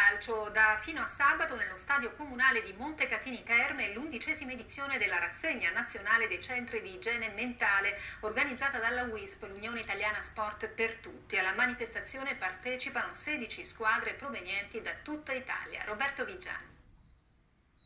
calcio. Da fino a sabato nello stadio comunale di Montecatini Terme l'undicesima edizione della rassegna nazionale dei centri di igiene mentale organizzata dalla WISP, l'Unione Italiana Sport per Tutti. Alla manifestazione partecipano 16 squadre provenienti da tutta Italia. Roberto Vigiani.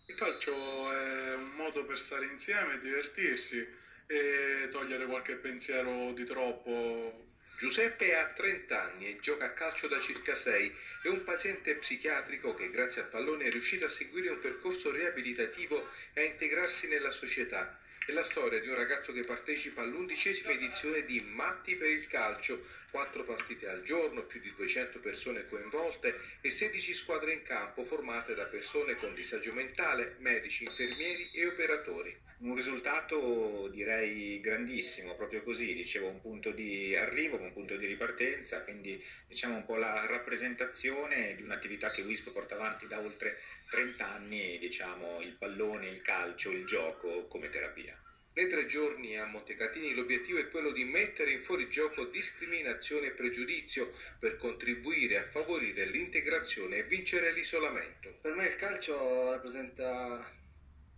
Il calcio è un modo per stare insieme, divertirsi e togliere qualche pensiero di troppo Giuseppe ha 30 anni e gioca a calcio da circa 6. È un paziente psichiatrico che grazie al pallone è riuscito a seguire un percorso riabilitativo e a integrarsi nella società. È la storia di un ragazzo che partecipa all'undicesima edizione di Matti per il calcio, quattro partite al giorno, più di 200 persone coinvolte e 16 squadre in campo formate da persone con disagio mentale, medici, infermieri e operatori. Un risultato direi grandissimo, proprio così, dicevo un punto di arrivo, un punto di ripartenza, quindi diciamo un po' la rappresentazione di un'attività che WISP porta avanti da oltre 30 anni, diciamo il pallone, il calcio, il gioco come terapia. Nei tre giorni a Montecatini l'obiettivo è quello di mettere in fuorigioco discriminazione e pregiudizio per contribuire a favorire l'integrazione e vincere l'isolamento. Per me il calcio rappresenta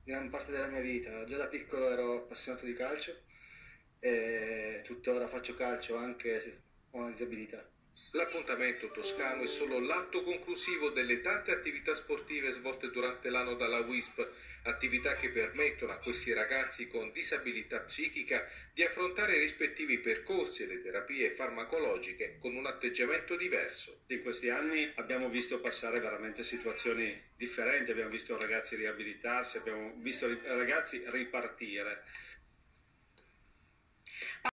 gran parte della mia vita. Già da piccolo ero appassionato di calcio e tuttora faccio calcio anche se ho una disabilità. L'appuntamento toscano è solo l'atto conclusivo delle tante attività sportive svolte durante l'anno dalla WISP, attività che permettono a questi ragazzi con disabilità psichica di affrontare i rispettivi percorsi e le terapie farmacologiche con un atteggiamento diverso. In questi anni abbiamo visto passare veramente situazioni differenti, abbiamo visto ragazzi riabilitarsi, abbiamo visto ragazzi ripartire